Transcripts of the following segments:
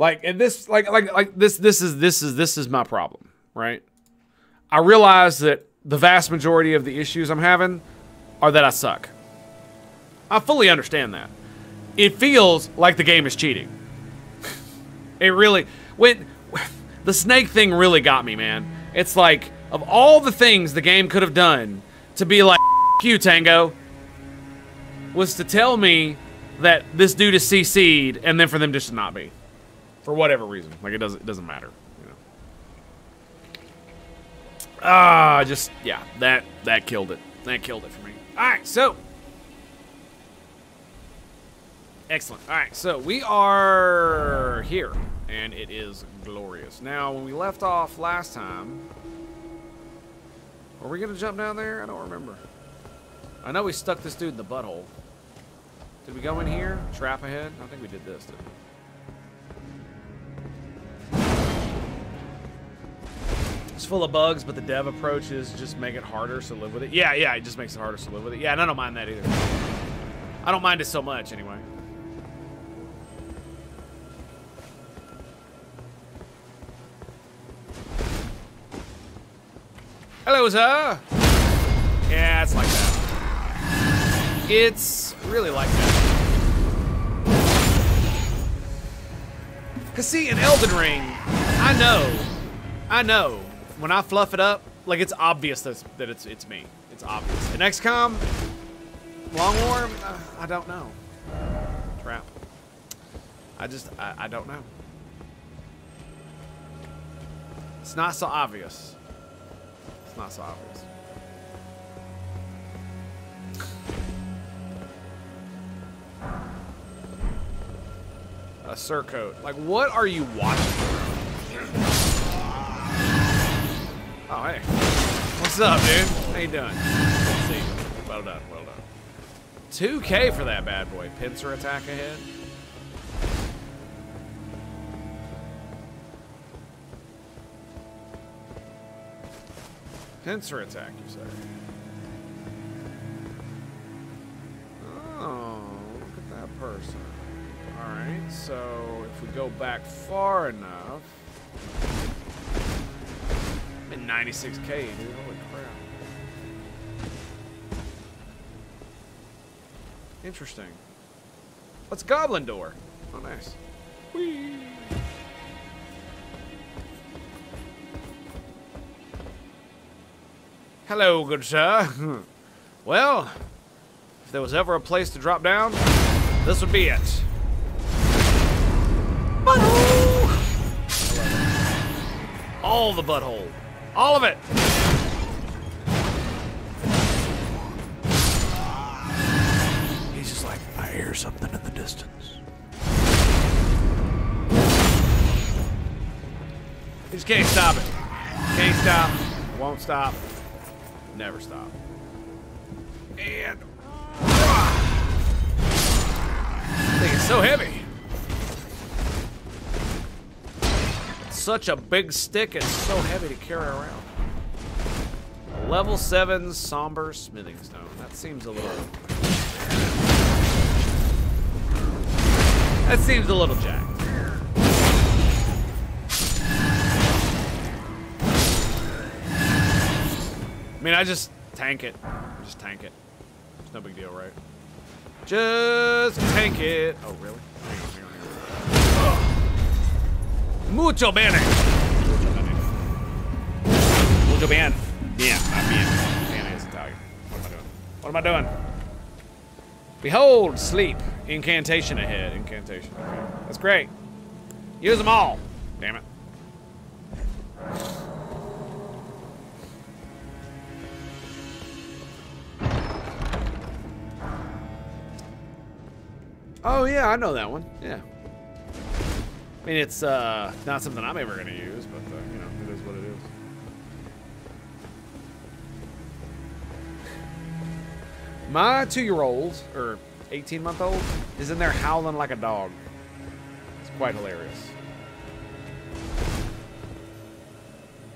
Like and this like like like this this is this is this is my problem, right? I realize that the vast majority of the issues I'm having are that I suck. I fully understand that. It feels like the game is cheating. it really when the snake thing really got me, man. It's like of all the things the game could have done to be like you Tango was to tell me that this dude is CC'd and then for them just to not be. For whatever reason. Like it doesn't it doesn't matter. You know. Ah, just yeah, that that killed it. That killed it for me. Alright, so Excellent. Alright, so we are here. And it is glorious. Now, when we left off last time, were we gonna jump down there? I don't remember. I know we stuck this dude in the butthole. Did we go in here? Trap ahead? I think we did this, didn't we? It's full of bugs, but the dev approach is just make it harder to live with it. Yeah, yeah, it just makes it harder to live with it. Yeah, and I don't mind that either. I don't mind it so much, anyway. Hello, sir. Yeah, it's like that. It's really like that. Cause see, in Elden Ring, I know, I know, when I fluff it up, like it's obvious that it's, it's, me. It's obvious. In XCOM, Long War, uh, I don't know. Trap. I just, I, I don't know. It's not so obvious. It's not so obvious. A surcoat. Like, what are you watching? Oh, hey. What's up, dude? How you doing? See. Well done, well done. 2K for that bad boy. Pincer attack ahead. Pincer attack, you say? Oh, look at that person. Alright, so if we go back far enough... I'm in 96k, dude. Holy crap. Interesting. What's Goblin Door? Oh, nice. Whee! Hello, good sir. well, if there was ever a place to drop down, this would be it. Butthole! All the butthole. All of it. He's just like, I hear something in the distance. He just can't stop it. Can't stop. Won't stop. Never stop. And thing is so heavy. Such a big stick, it's so heavy to carry around. Level 7 Somber Smithing Stone. That seems a little... That seems a little jacked. I mean, I just tank it. Just tank it. It's no big deal, right? Just tank it. Oh, really? Hang on, hang on. Mucho bene. Mucho bien. Bien, not bien. Bene is Italian. What am I doing? What am I doing? Behold, sleep. Incantation ahead. Incantation. Okay. That's great. Use them all. Damn it. Oh yeah, I know that one. Yeah. I mean, it's uh, not something I'm ever gonna use, but uh, you know, it is what it is. My two-year-old or 18-month-old is in there howling like a dog. It's quite hilarious.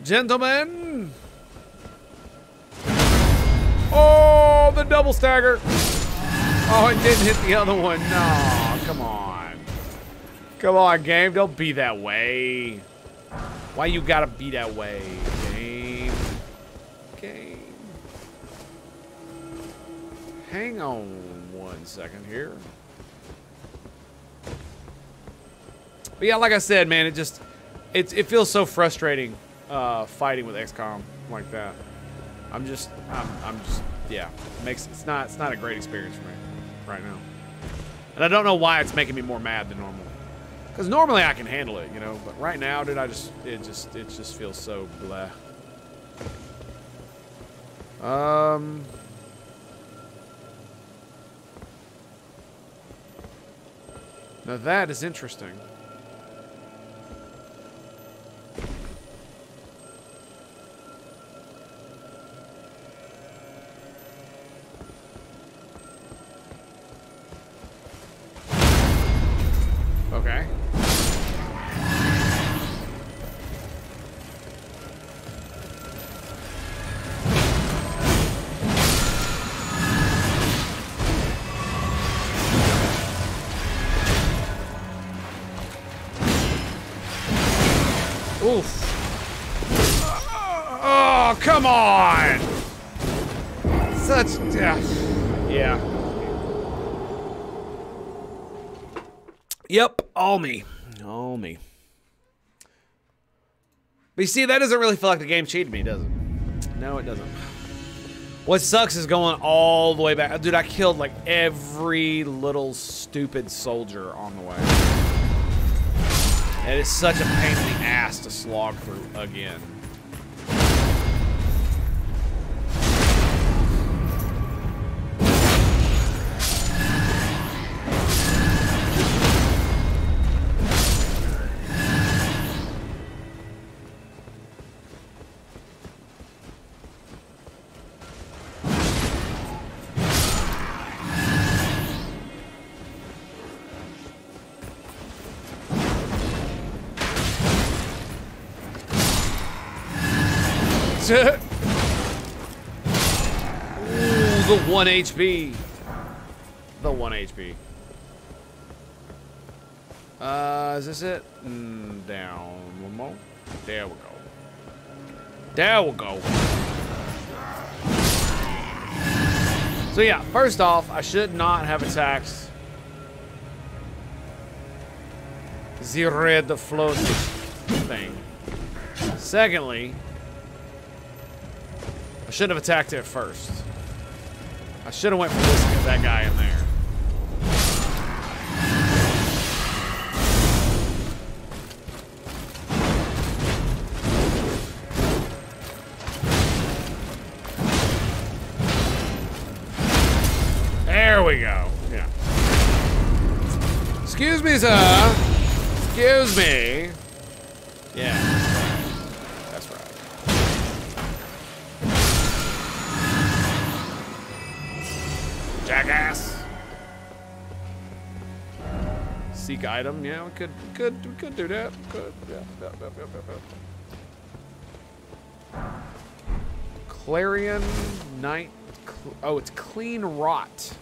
Gentlemen. Oh, the double stagger. Oh, it didn't hit the other one. No, come on. Come on, game. Don't be that way. Why you gotta be that way, game? Game. Hang on one second here. But yeah, like I said, man, it just it it feels so frustrating uh, fighting with XCOM like that. I'm just I'm I'm just yeah, it makes it's not it's not a great experience for me right now. And I don't know why it's making me more mad than normal. Because normally I can handle it, you know, but right now, dude, I just, it just, it just feels so blah. Um. Now that is interesting. All me. All me. But you see, that doesn't really feel like the game cheated me, does it? No, it doesn't. What sucks is going all the way back. Dude, I killed like every little stupid soldier on the way. And It is such a pain in the ass to slog through again. The one HP. The one HP. Uh, is this it? Mm, down one more. There we go. There we go. So yeah, first off, I should not have attacked the red float thing. Secondly, should have attacked it first. I should have went for this and get that guy in there. There we go. Yeah. Excuse me, sir. Excuse me. Seek item. Yeah, we could, we could, we could do that. Could. Yeah, yeah, yeah, yeah, yeah. Clarion Night. Cl oh, it's clean rot.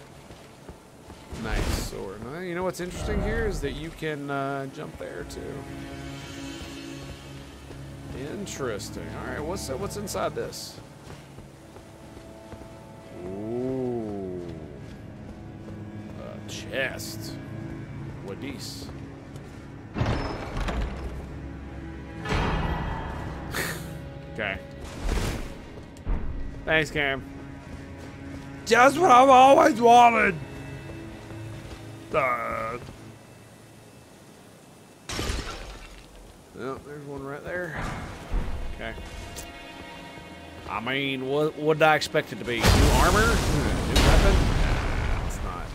Nice sword. You know what's interesting here is that you can uh, jump there too. Interesting. All right, what's uh, what's inside this? Ooh, a chest. These? okay. Thanks, Cam. Just what I've always wanted. Uh. Oh, there's one right there. Okay. I mean, what what did I expect it to be? New armor? New weapon? Nah, it's not.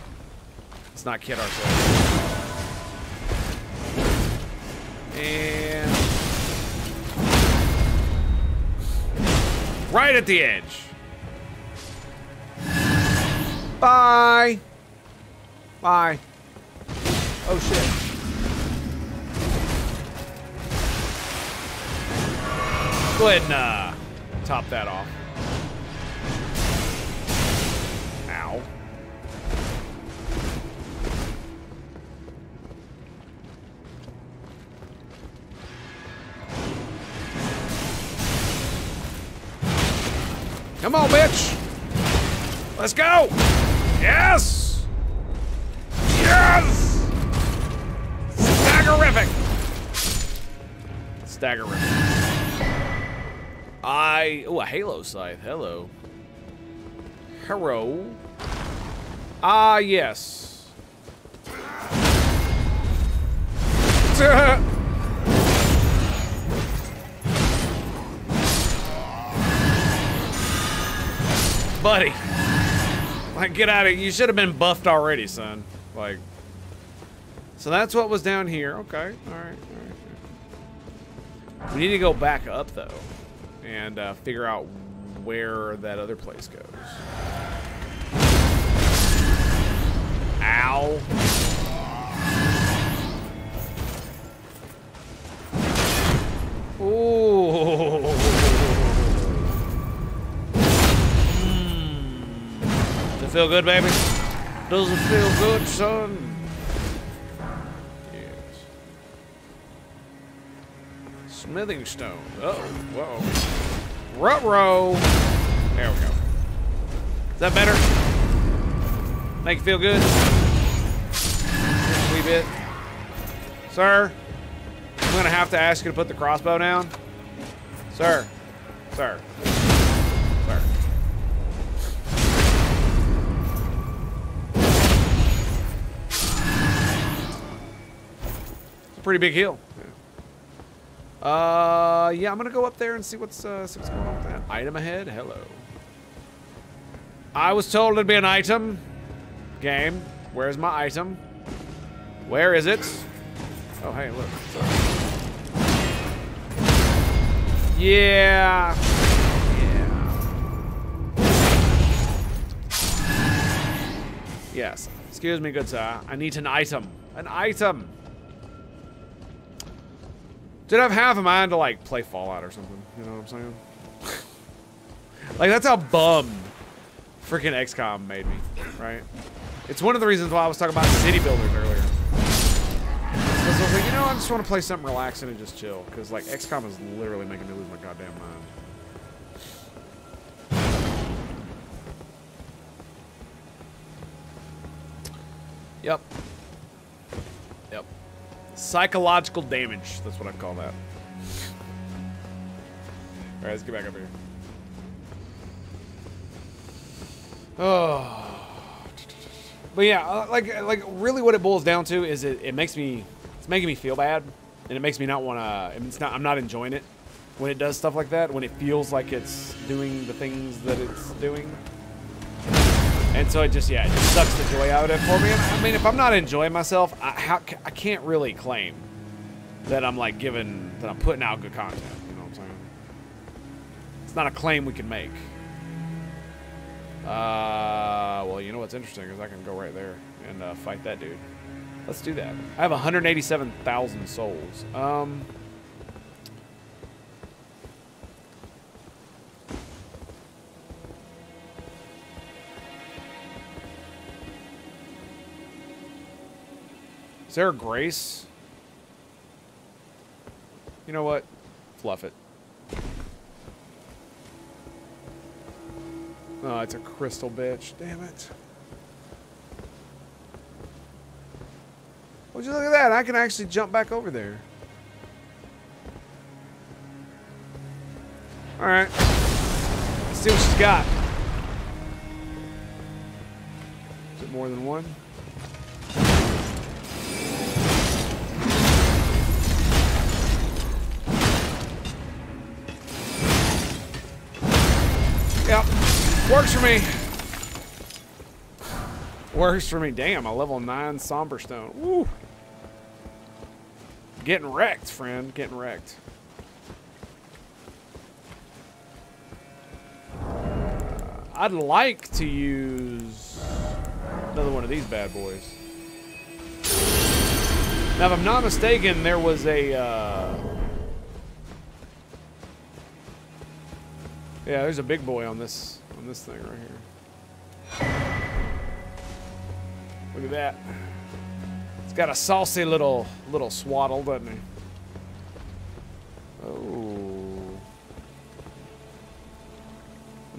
Let's not kid ourselves. And right at the edge. Bye. Bye. Oh shit. Go ahead and uh, top that off. Come on, bitch. Let's go. Yes. Yes. Staggerific. Staggerific. I oh a Halo scythe. Hello. Hello. Ah yes. Buddy. Like, get out of here. You should have been buffed already, son. Like, so that's what was down here. Okay. All right. All right. We need to go back up, though, and uh, figure out where that other place goes. Ow. Ooh. It feel good, baby? Does it feel good, son? Yes. Smithing stone. Uh oh, whoa. Rut-row. There we go. Is that better? Make you feel good? Just a wee bit. Sir? I'm gonna have to ask you to put the crossbow down. Sir. Sir. It's a pretty big hill. Yeah. Uh, yeah, I'm gonna go up there and see what's, uh, see what's going on with that. Item ahead? Hello. I was told it'd be an item. Game. Where's my item? Where is it? Oh, hey, look. Yeah. Yeah. Yes. Excuse me, good sir. I need an item. An item. Did I have half a mind to, like, play Fallout or something? You know what I'm saying? like, that's how bummed freaking XCOM made me, right? It's one of the reasons why I was talking about city builders earlier. Because I was like, you know, I just want to play something relaxing and just chill. Because, like, XCOM is literally making me lose my goddamn mind. Yep. Yep. Psychological damage. That's what I call that. Alright, let's get back up here. Oh. But yeah, uh, like like really what it boils down to is it, it makes me it's making me feel bad and it makes me not want to it's not I'm not enjoying it when it does stuff like that when it feels like it's doing the things that it's doing. And so it just yeah, it just sucks the joy out of it for me. And, I mean, if I'm not enjoying myself, I how, I can't really claim that I'm like giving that I'm putting out good content, you know what I'm saying? It's not a claim we can make. Uh, well, you know what's interesting is I can go right there and uh, fight that dude. Let's do that. I have 187,000 souls. Um, there grace? You know what? Fluff it. Oh, it's a crystal bitch. Damn it. Would you look at that? I can actually jump back over there. Alright. Let's see what she's got. Is it more than one? Works for me. Works for me. Damn, a level 9 Somber Stone. Woo. Getting wrecked, friend. Getting wrecked. Uh, I'd like to use another one of these bad boys. Now, if I'm not mistaken, there was a... Uh, yeah, there's a big boy on this this thing right here. Look at that. It's got a saucy little little swaddle, doesn't he? Oh.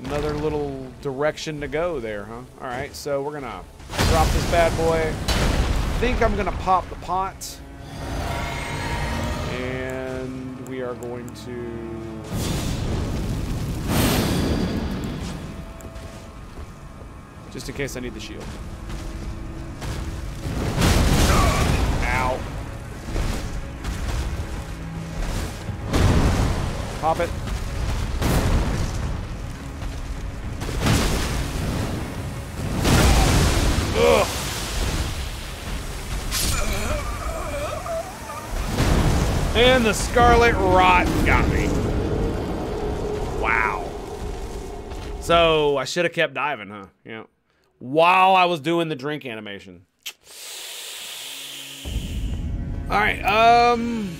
Another little direction to go there, huh? All right, so we're gonna drop this bad boy. I think I'm gonna pop the pot. And we are going to... Just in case I need the shield. Ow. Pop it. Ugh. And the Scarlet Rot got me. Wow. So I should have kept diving, huh? Yeah. While I was doing the drink animation. All right. Um.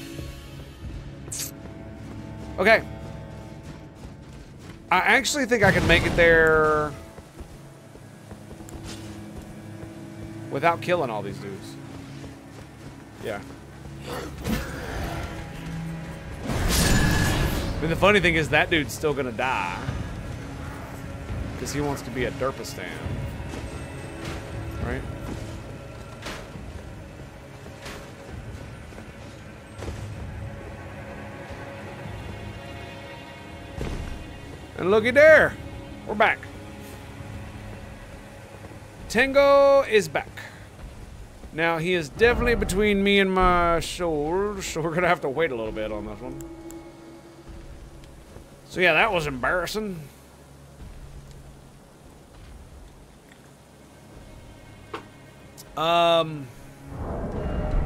Okay. I actually think I can make it there without killing all these dudes. Yeah. I mean, the funny thing is that dude's still gonna die. Because he wants to be a Derpistan. Right? And looky there. We're back. Tango is back. Now, he is definitely between me and my shoulders, so we're going to have to wait a little bit on this one. So yeah, that was embarrassing. Um,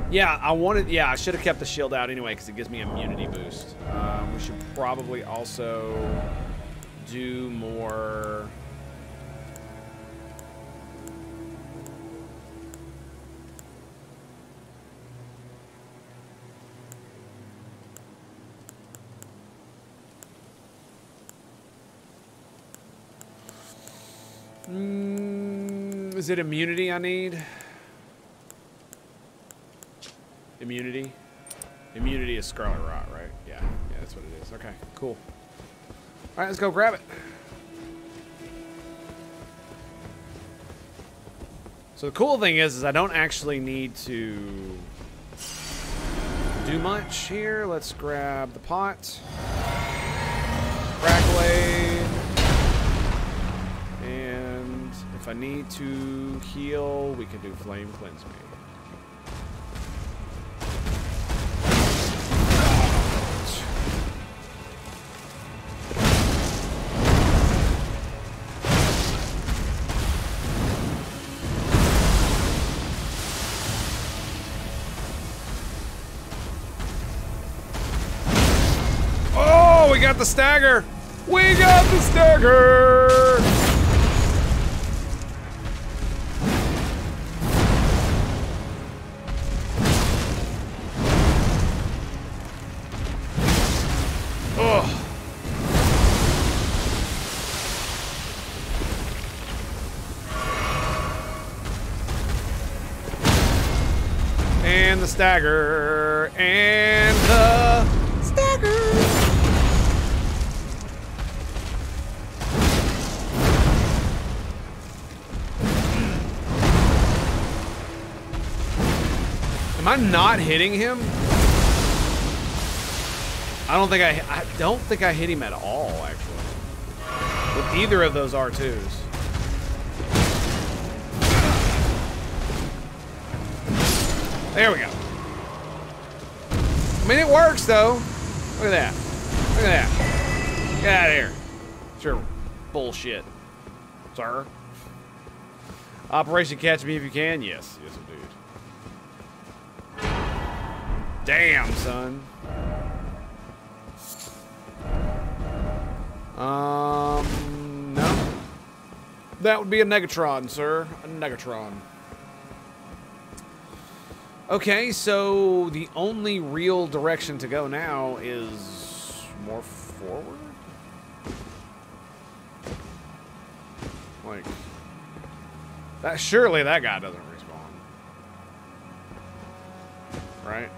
yeah, I wanted, yeah, I should have kept the shield out anyway because it gives me immunity boost. Um, we should probably also do more... Mm, is it immunity I need? Immunity? Immunity is Scarlet Rot, right? Yeah, yeah, that's what it is. Okay, cool. All right, let's go grab it. So the cool thing is, is I don't actually need to do much here. Let's grab the pot. Crack blade. And if I need to heal, we can do flame cleanse me. The stagger! We got the stagger! Ugh. And the stagger. And Am not hitting him? I don't think I, I don't think I hit him at all, actually. With either of those R2s. There we go. I mean, it works, though. Look at that. Look at that. Get out of here. Sure. Bullshit. Sir. Operation Catch Me If You Can? Yes. Yes, indeed. Damn, son. Um, no. That would be a Negatron, sir. A Negatron. Okay, so the only real direction to go now is more forward? Like, that surely that guy doesn't respawn. Right?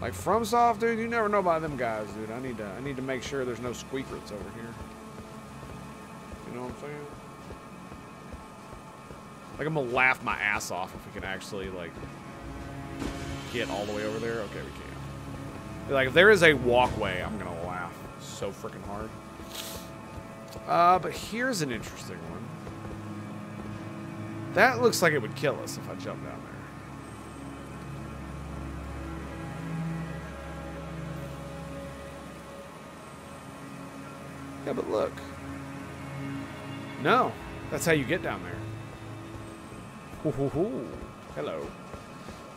Like FromSoft, dude, you never know about them guys, dude. I need to I need to make sure there's no squeakers over here. You know what I'm saying? Like I'm gonna laugh my ass off if we can actually like get all the way over there. Okay, we can. Like if there is a walkway, I'm gonna laugh so freaking hard. Uh, but here's an interesting one. That looks like it would kill us if I jump down there. Yeah, but look. No, that's how you get down there. Hello.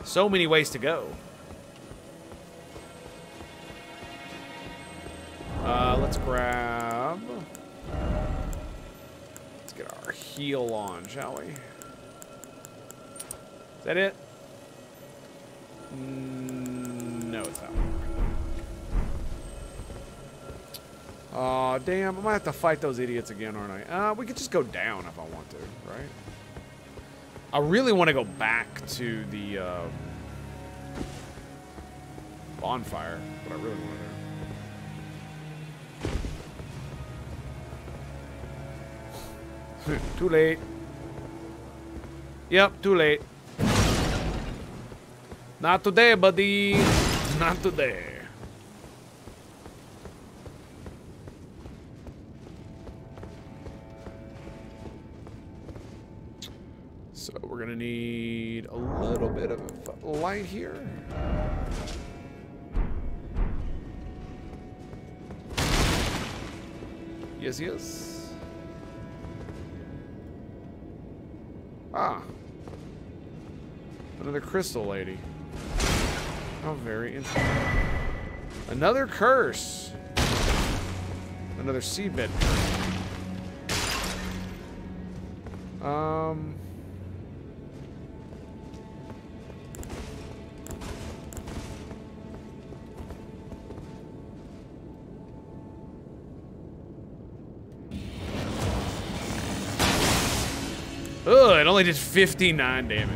So many ways to go. Uh, let's grab... Let's get our heal on, shall we? Is that it? Mm, no, it's not. Aw, damn. I might have to fight those idiots again, aren't I? Uh, we could just go down if I want to, right? I really want to go back to the uh, bonfire, but I really want to. too late. Yep, too late. Not today, buddy. Not today. We're gonna need a little bit of light here. Yes, yes. Ah. Another crystal lady. Oh, very interesting. Another curse. Another seedbed curse. Um... only did 59 damage.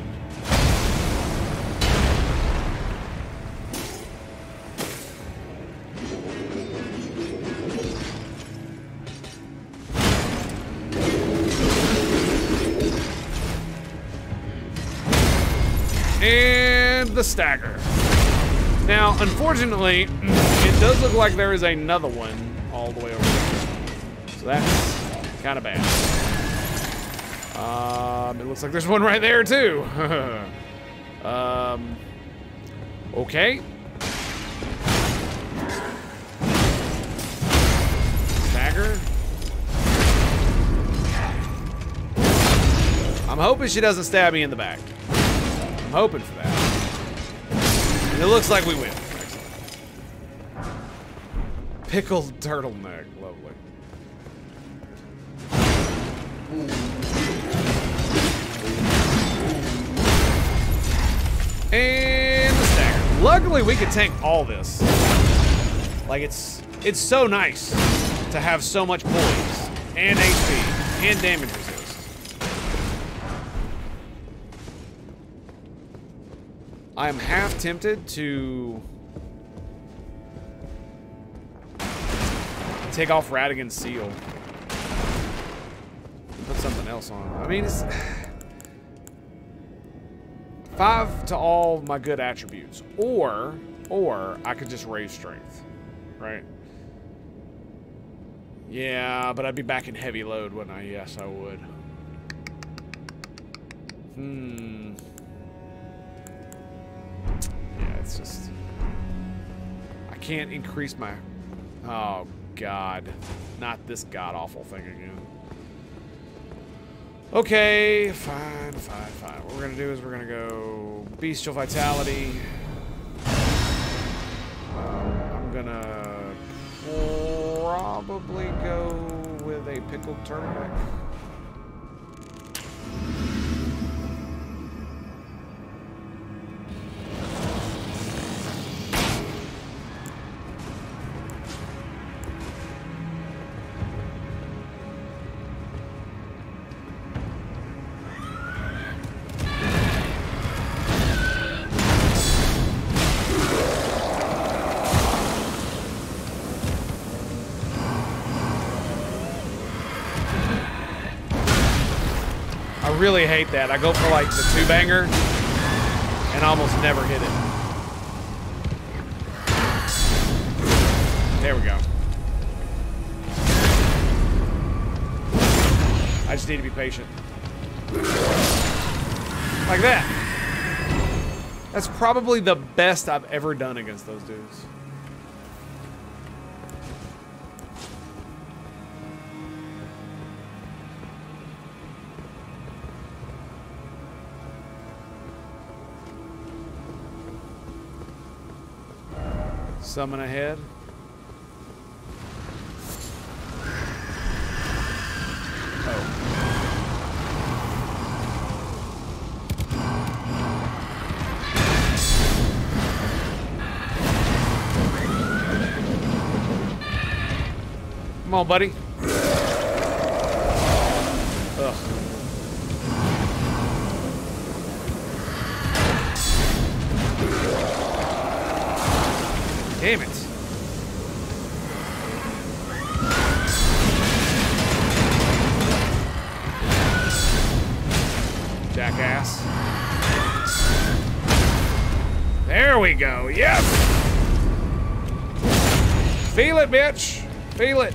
And the stagger. Now, unfortunately, it does look like there is another one all the way over there. So that's kind of bad. Um, it looks like there's one right there, too. um, okay. Dagger. I'm hoping she doesn't stab me in the back. I'm hoping for that. And it looks like we win. Pickled turtleneck. Lovely. And the stagger. Luckily, we could tank all this. Like, it's it's so nice to have so much poise and HP and damage resist. I am half tempted to take off Radagon's seal. Put something else on. I mean, it's... Five to all my good attributes. Or, or I could just raise strength, right? Yeah, but I'd be back in heavy load, wouldn't I? Yes, I would. Hmm. Yeah, it's just... I can't increase my... Oh, God. Not this god-awful thing again. Okay, fine, fine, fine. What we're gonna do is we're gonna go Bestial Vitality. Um, I'm gonna probably go with a Pickled Turtleneck. I really hate that. I go for like the two banger and almost never hit it. There we go. I just need to be patient. Like that. That's probably the best I've ever done against those dudes. Summon ahead. Oh. Come on, buddy. Feel it, bitch. Feel it.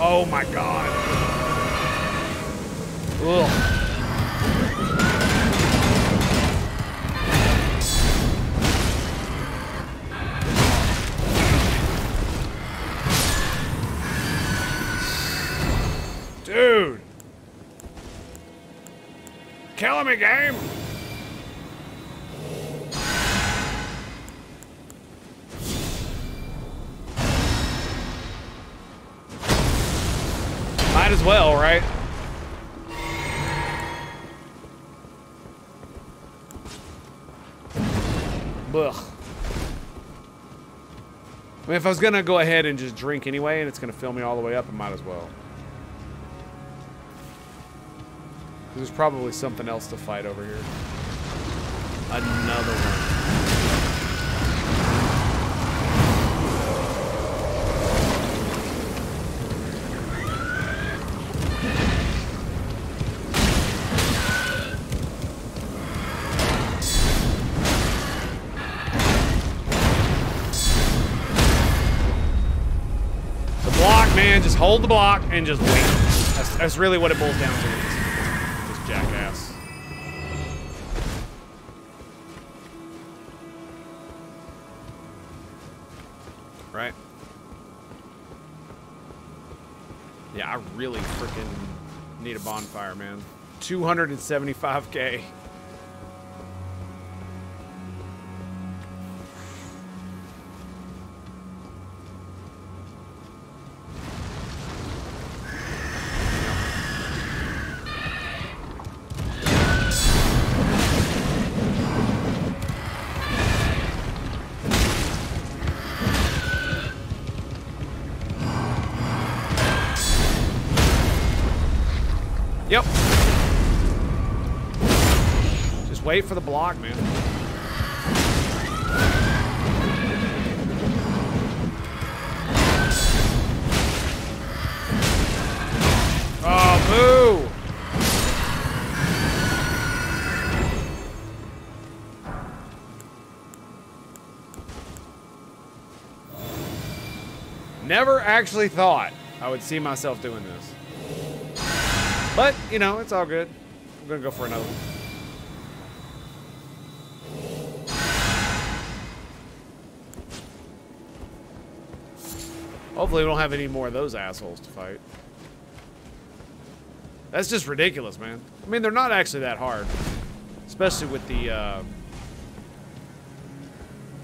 Oh my god. Me, game. Might as well, right? Ugh. I mean, if I was gonna go ahead and just drink anyway, and it's gonna fill me all the way up, I might as well. There's probably something else to fight over here. Another one. The block, man, just hold the block and just wait. That's, that's really what it boils down to. Jackass. Right? Yeah, I really freaking need a bonfire, man. 275k. Wait for the block, man. Oh, boo! Never actually thought I would see myself doing this. But, you know, it's all good. I'm gonna go for another one. Hopefully we don't have any more of those assholes to fight. That's just ridiculous, man. I mean, they're not actually that hard. Especially with the, uh...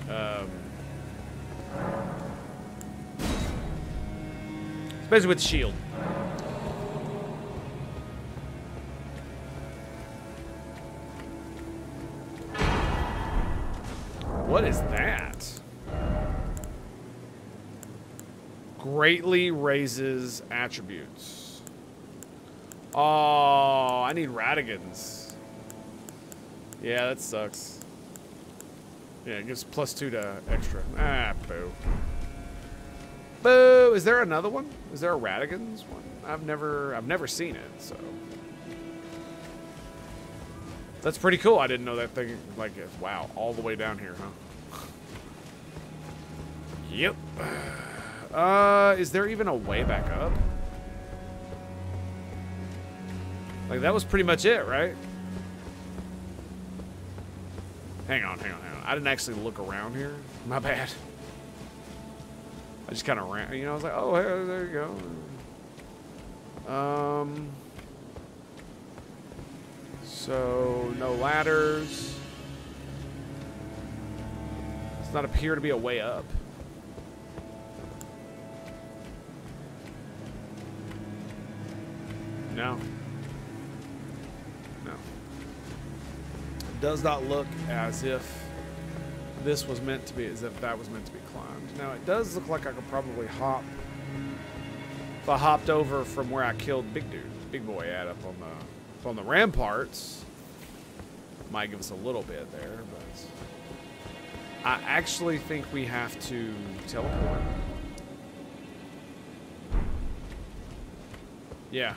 Um... Especially with the shield. What is that? Greatly raises attributes. Oh, I need Radagon's. Yeah, that sucks. Yeah, it gives plus two to extra. Ah, boo. Boo! Is there another one? Is there a Radagon's one? I've never, I've never seen it, so. That's pretty cool. I didn't know that thing, like, wow, all the way down here, huh? Yep. Uh, is there even a way back up? Like, that was pretty much it, right? Hang on, hang on, hang on. I didn't actually look around here. My bad. I just kind of ran, you know, I was like, oh, hey, there you go. Um, so, no ladders. Does not appear to be a way up. No. No. It does not look as if this was meant to be, as if that was meant to be climbed. Now, it does look like I could probably hop. If I hopped over from where I killed Big Dude, Big Boy at up on the, on the ramparts, might give us a little bit there, but I actually think we have to teleport. Yeah,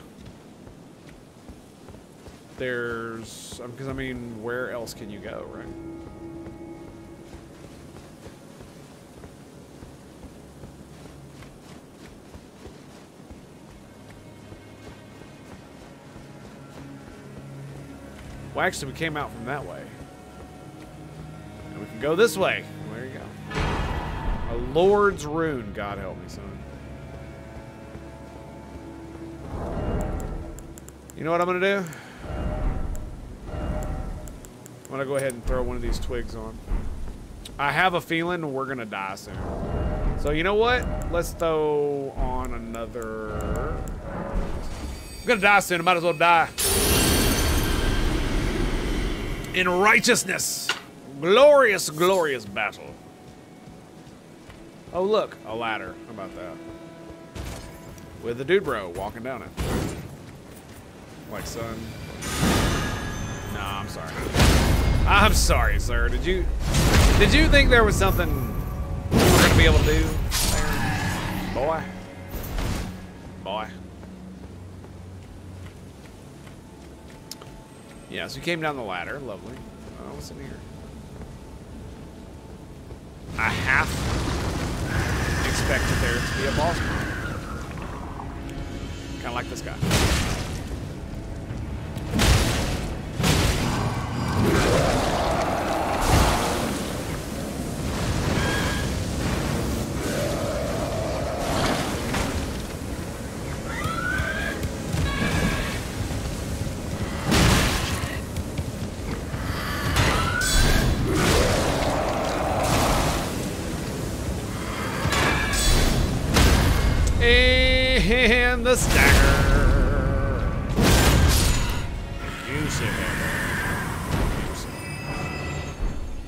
there's um, because I mean, where else can you go, right? Well, actually, we came out from that way. And we can go this way. There you go. A Lord's Rune. God help me, son. You know what I'm going to do? I'm gonna go ahead and throw one of these twigs on. I have a feeling we're gonna die soon. So you know what? Let's throw on another... I'm gonna die soon, I might as well die. In righteousness. Glorious, glorious battle. Oh look, a ladder. How about that? With the dude bro walking down it. Like son. Nah, I'm sorry. I'm sorry, sir. Did you did you think there was something we were gonna be able to do there? Boy. Boy. Yeah, so you came down the ladder. Lovely. Oh, what's in here? I half expected there to be a boss. Kind of like this guy.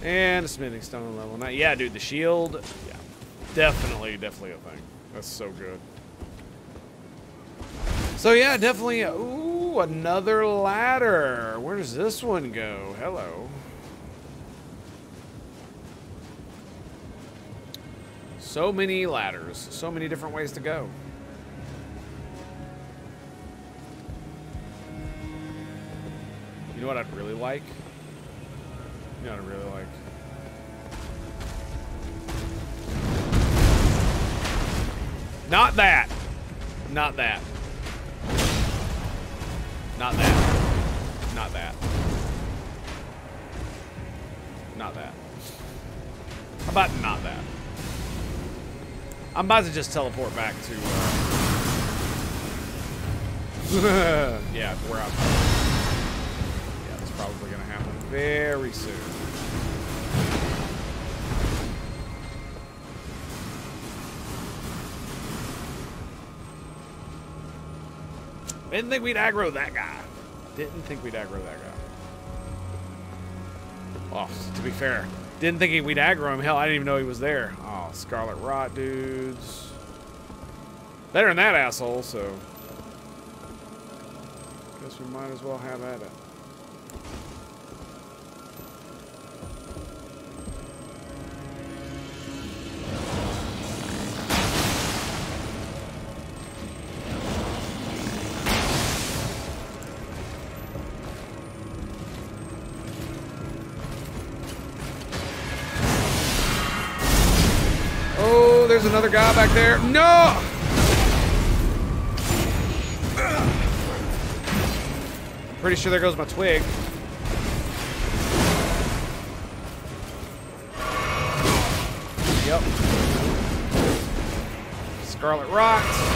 And a smithing stone level nine. Yeah, dude, the shield. Yeah, definitely, definitely a thing. That's so good. So yeah, definitely. Ooh, another ladder. Where does this one go? Hello. So many ladders. So many different ways to go. You know what I'd really like? You I'd really like? Not that. Not that. Not that. Not that. Not that. How about not that? I'm about to just teleport back to, uh... yeah, where I'm probably going to happen very soon. Didn't think we'd aggro that guy. Didn't think we'd aggro that guy. Oh, to be fair, didn't think we'd aggro him. Hell, I didn't even know he was there. Oh, Scarlet Rot dudes. Better than that asshole, so... Guess we might as well have at it. There's another guy back there. No! Pretty sure there goes my twig. Yep. Scarlet Rocks.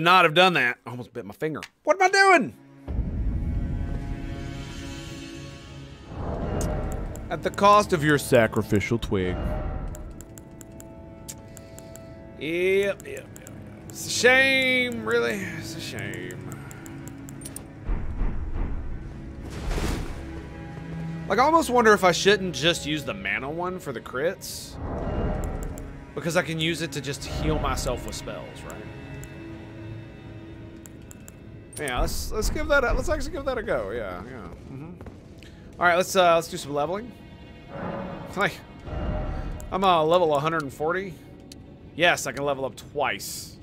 Would not have done that. I almost bit my finger. What am I doing? At the cost of your sacrificial twig. Yep, yep, yep. It's a shame, really. It's a shame. Like, I almost wonder if I shouldn't just use the mana one for the crits. Because I can use it to just heal myself with spells, right? Yeah, let's let's give that a, let's actually give that a go. Yeah, yeah. Mm -hmm. All right, let's uh, let's do some leveling. Like, I'm uh, level 140. Yes, I can level up twice.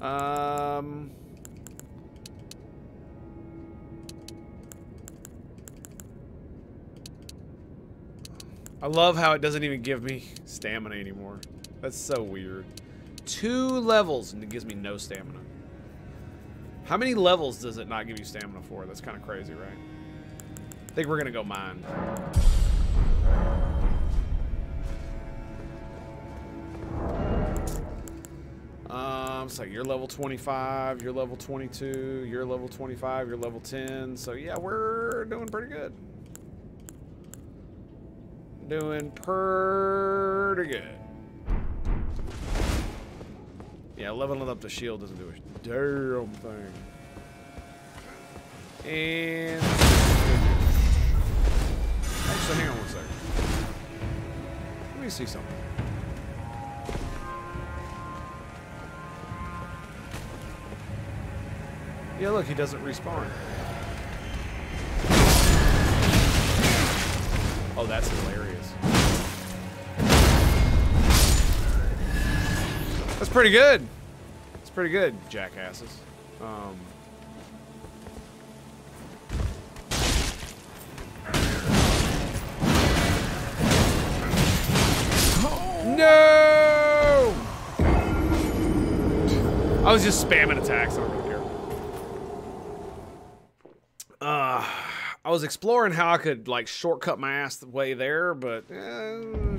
Um. I love how it doesn't even give me stamina anymore. That's so weird. Two levels and it gives me no stamina. How many levels does it not give you stamina for? That's kind of crazy, right? I think we're going to go mine. Um, so you're level 25, you're level 22, you're level 25, you're level 10. So yeah, we're doing pretty good. Doing pretty good. Yeah, leveling up the shield doesn't do a damn thing. And actually, hang on one second. Let me see something. Yeah, look, he doesn't respawn. Oh, that's hilarious. That's pretty good. That's pretty good, jackasses. Um, no! I was just spamming attacks. I don't really care. Uh, I was exploring how I could like shortcut my ass the way there, but. Uh,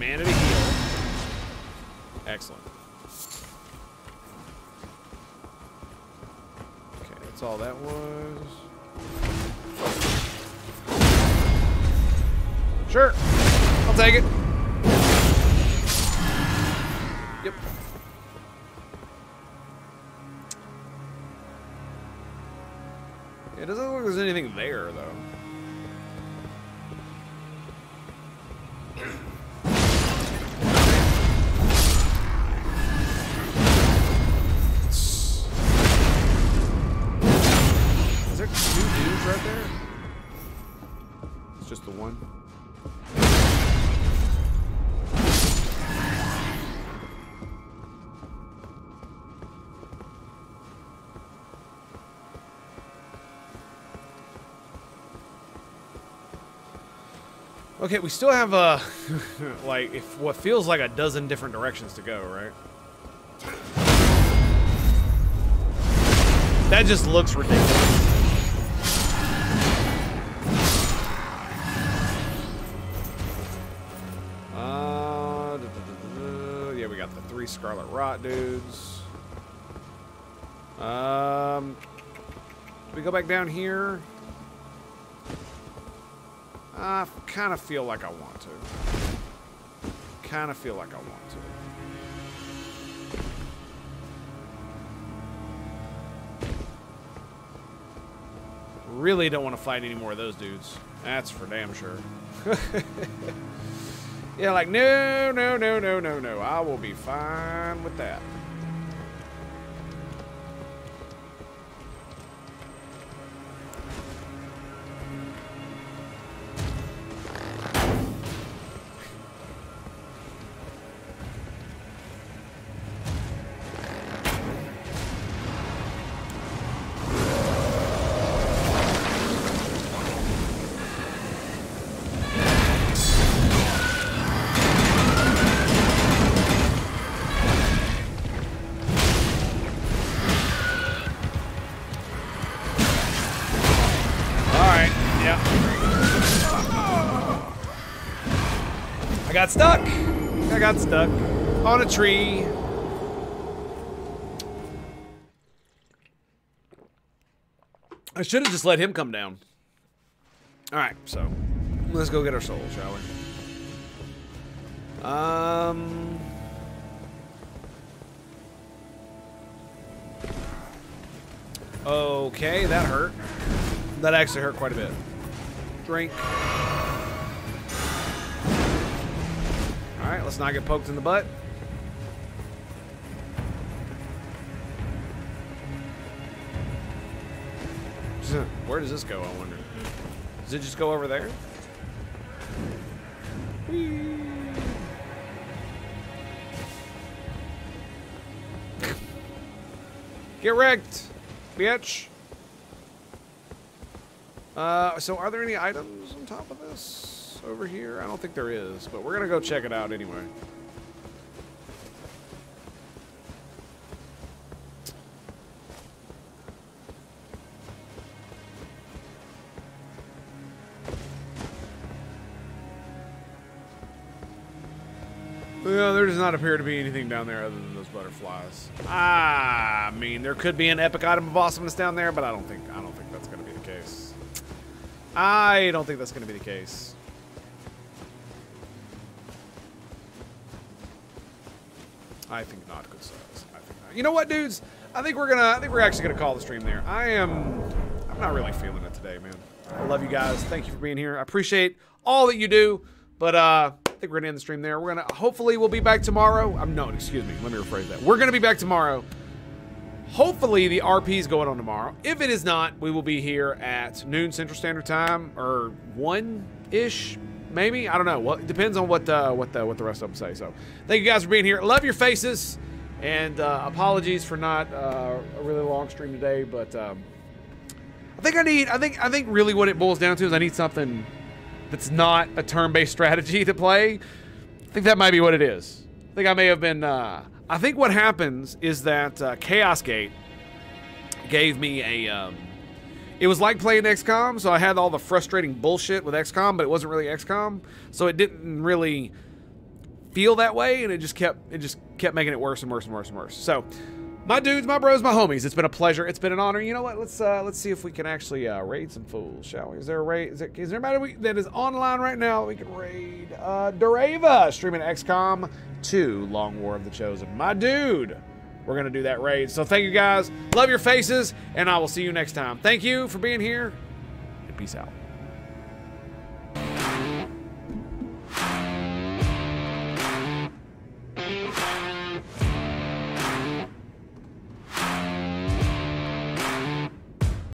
mana to heal. Excellent. Okay, that's all that was. Sure. I'll take it. Yep. Okay, we still have uh like if what feels like a dozen different directions to go, right? That just looks ridiculous. Uh, yeah, we got the three Scarlet Rot dudes. Um, we go back down here. I kind of feel like I want to. Kind of feel like I want to. Really don't want to fight any more of those dudes. That's for damn sure. yeah, like, no, no, no, no, no, no. I will be fine with that. Stuck on a tree. I should have just let him come down. Alright, so let's go get our soul, shall we? Um. Okay, that hurt. That actually hurt quite a bit. Drink. Alright, let's not get poked in the butt. Where does this go, I wonder? Does it just go over there? Get wrecked, bitch. Uh, so are there any items on top of this over here? I don't think there is, but we're gonna go check it out anyway. Yeah, there does not appear to be anything down there other than those butterflies. Ah, I mean, there could be an epic item of awesomeness down there, but I don't think I don't think that's going to be the case. I don't think that's going to be the case. I think not. Good size. I think not. You know what, dudes? I think we're gonna. I think we're actually gonna call the stream there. I am. I'm not really feeling it today, man. I love you guys. Thank you for being here. I appreciate all that you do. But uh, I think we're gonna end the stream there. We're gonna. Hopefully, we'll be back tomorrow. I'm no. Excuse me. Let me rephrase that. We're gonna be back tomorrow. Hopefully the RP is going on tomorrow. If it is not, we will be here at noon Central Standard Time or one ish, maybe. I don't know. Well, it depends on what uh, what the what the rest of them say. So, thank you guys for being here. Love your faces, and uh, apologies for not uh, a really long stream today. But um, I think I need. I think I think really what it boils down to is I need something that's not a turn-based strategy to play. I think that might be what it is. I think I may have been. Uh, I think what happens is that uh, Chaos Gate gave me a. Um, it was like playing XCOM, so I had all the frustrating bullshit with XCOM, but it wasn't really XCOM, so it didn't really feel that way, and it just kept it just kept making it worse and worse and worse and worse. So, my dudes, my bros, my homies, it's been a pleasure. It's been an honor. You know what? Let's uh, let's see if we can actually uh, raid some fools, shall we? Is there a raid? Is, there, is there anybody that is online right now that we can raid? Uh, Durava streaming XCOM 2 Long War of the Chosen. My dude, we're gonna do that raid. So thank you guys. Love your faces, and I will see you next time. Thank you for being here, and peace out.